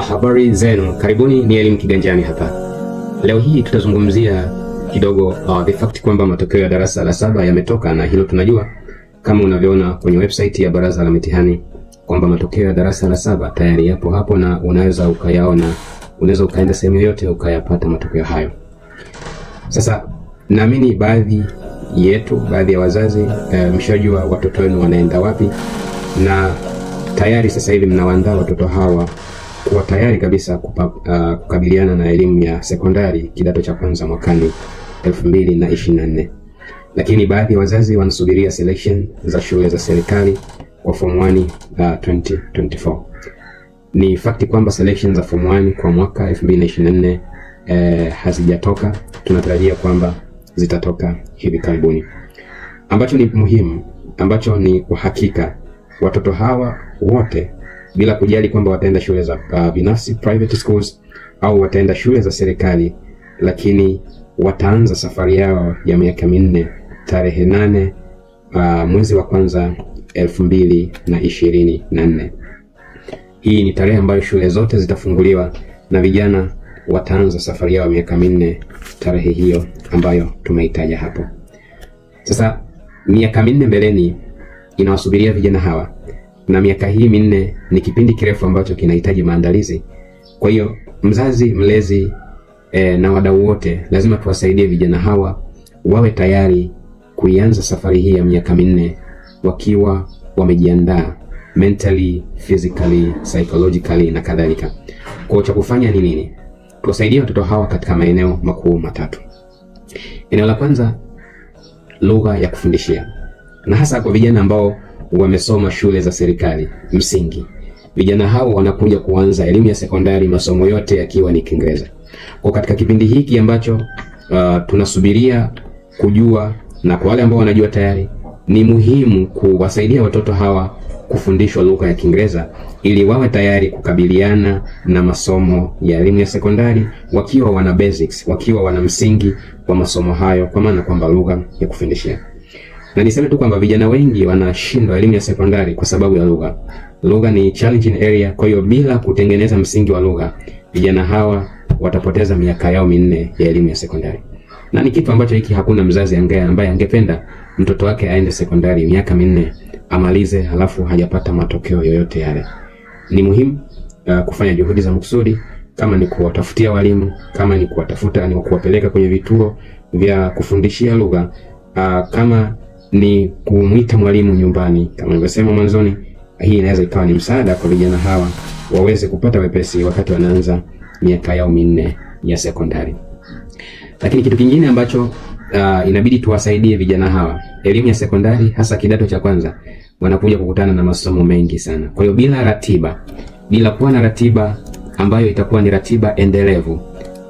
Habari zenu, karibuni ni Elimu Kiganjani hapa. Leo hii tutazungumzia kidogo uh, the fact kwamba matokeo ya darasa la saba yametoka, na hilo tunajua kama unavyoona kwenye website ya Baraza la Mitihani kwamba matokeo ya darasa la saba tayari yapo hapo na unaweza ukayaona, unaweza ukaenda sehemu yoyote ukayapata matokeo hayo. Sasa naamini baadhi yetu, baadhi ya wazazi eh, mshajua watoto wenu wanaenda wapi na tayari sasa hivi mnawaandaa watoto hawa kuwa tayari kabisa kupa, uh, kukabiliana na elimu ya sekondari kidato cha kwanza mwakani 2024. Lakini baadhi ya wazazi wanasubiria selection za shule za serikali kwa form 1 uh, 2024. Ni fakti kwamba selection za form 1 kwa mwaka 2024 eh, hazijatoka. Tunatarajia kwamba zitatoka hivi karibuni. Ambacho ni muhimu, ambacho ni kwa hakika watoto hawa wote bila kujali kwamba wataenda shule za uh, binafsi private schools au wataenda shule za serikali, lakini wataanza safari yao ya miaka minne tarehe nane uh, mwezi wa kwanza elfu mbili na ishirini na nne. Hii ni tarehe ambayo shule zote zitafunguliwa na vijana wataanza safari yao ya miaka minne tarehe hiyo ambayo tumeitaja hapo. Sasa miaka minne mbeleni inawasubiria vijana hawa na miaka hii minne ni kipindi kirefu ambacho kinahitaji maandalizi. Kwa hiyo mzazi, mlezi e, na wadau wote lazima tuwasaidie vijana hawa wawe tayari kuianza safari hii ya miaka minne wakiwa wamejiandaa mentally, physically, psychologically na kadhalika. Kwa cha kufanya ni nini? Tuwasaidie watoto hawa katika maeneo makuu matatu. Eneo la kwanza, lugha ya kufundishia, na hasa kwa vijana ambao wamesoma shule za serikali msingi. Vijana hao wanakuja kuanza elimu ya sekondari, masomo yote yakiwa ni Kiingereza. Kwa katika kipindi hiki ambacho uh, tunasubiria kujua, na kwa wale ambao wanajua tayari, ni muhimu kuwasaidia watoto hawa kufundishwa lugha ya Kiingereza ili wawe tayari kukabiliana na masomo ya elimu ya sekondari wakiwa wana basics, wakiwa wana msingi wa masomo hayo, kwa maana kwamba lugha ya kufundishia na niseme tu kwamba vijana wengi wanashindwa elimu ya sekondari kwa sababu ya lugha. Lugha ni challenging area, kwa hiyo bila kutengeneza msingi wa lugha, vijana hawa watapoteza miaka yao minne ya elimu ya sekondari, na ni kitu ambacho hiki hakuna mzazi angaye ambaye angependa mtoto wake aende sekondari miaka minne amalize, halafu hajapata matokeo yoyote yale. Ni muhimu uh, kufanya juhudi za makusudi, kama ni kuwatafutia walimu, kama ni kuwatafuta, ni kuwapeleka kwenye vituo vya kufundishia lugha uh, kama ni kumwita mwalimu nyumbani kama nilivyosema mwanzoni. Hii inaweza ikawa ni msaada kwa vijana hawa waweze kupata wepesi wakati wanaanza miaka yao minne ya sekondari. Lakini kitu kingine ambacho uh, inabidi tuwasaidie vijana hawa, elimu ya sekondari, hasa kidato cha kwanza, wanakuja kukutana na masomo mengi sana. Kwa hiyo bila ratiba, bila kuwa na ratiba ambayo itakuwa ni ratiba endelevu,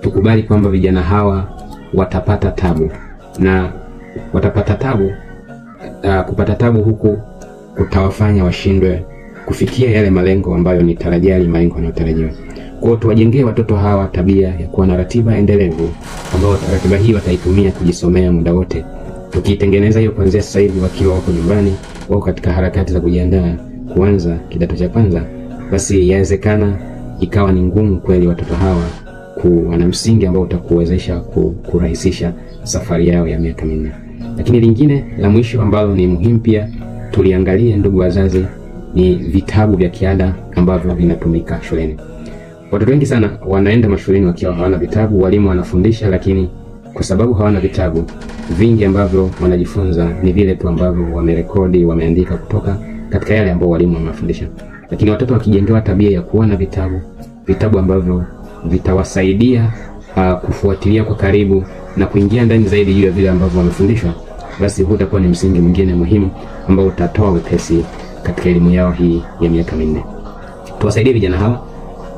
tukubali kwamba vijana hawa watapata tabu na watapata tabu Uh, kupata tabu huku kutawafanya washindwe kufikia yale malengo ambayo ni tarajali, malengo yanayotarajiwa. Kwa hiyo tuwajengee watoto hawa tabia ya kuwa na ratiba endelevu, ambayo ratiba hii wataitumia kujisomea muda wote. Tukiitengeneza hiyo kuanzia sasa hivi, wakiwa wako nyumbani, wako katika harakati za kujiandaa kuanza kidato cha kwanza, basi yawezekana ikawa ni ngumu kweli watoto hawa kuwa na msingi ambao utakuwezesha kurahisisha safari yao ya miaka minne. Lakini lingine la mwisho ambalo ni muhimu pia tuliangalie, ndugu wazazi, ni vitabu vya kiada ambavyo vinatumika shuleni. Watoto wengi sana wanaenda mashuleni wakiwa hawana vitabu, walimu wanafundisha, lakini kwa sababu hawana vitabu, vingi ambavyo wanajifunza ni vile tu ambavyo wamerekodi, wameandika kutoka katika yale ambayo walimu wamewafundisha. Lakini watoto wakijengewa tabia ya kuwa na vitabu, vitabu ambavyo vitawasaidia uh, kufuatilia kwa karibu na kuingia ndani zaidi juu ya vile ambavyo wamefundishwa, basi huu utakuwa ni msingi mwingine muhimu ambao utatoa wepesi katika elimu yao hii ya miaka minne. Tuwasaidie vijana hawa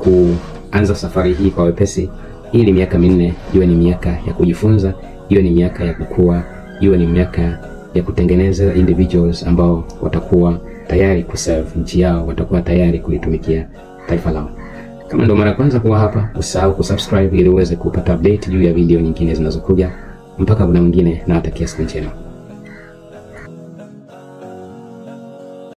kuanza safari hii kwa wepesi, ili miaka minne iwe ni miaka ya kujifunza, iwe ni miaka ya kukua, iwe ni miaka ya kutengeneza individuals ambao watakuwa tayari kuserve nchi yao, watakuwa tayari kulitumikia taifa lao. Kama ndo mara kwanza kuwa hapa, usahau kusubscribe ili uweze kupata update juu ya video nyingine zinazokuja. Mpaka muda mwingine, na nawatakia siku njema.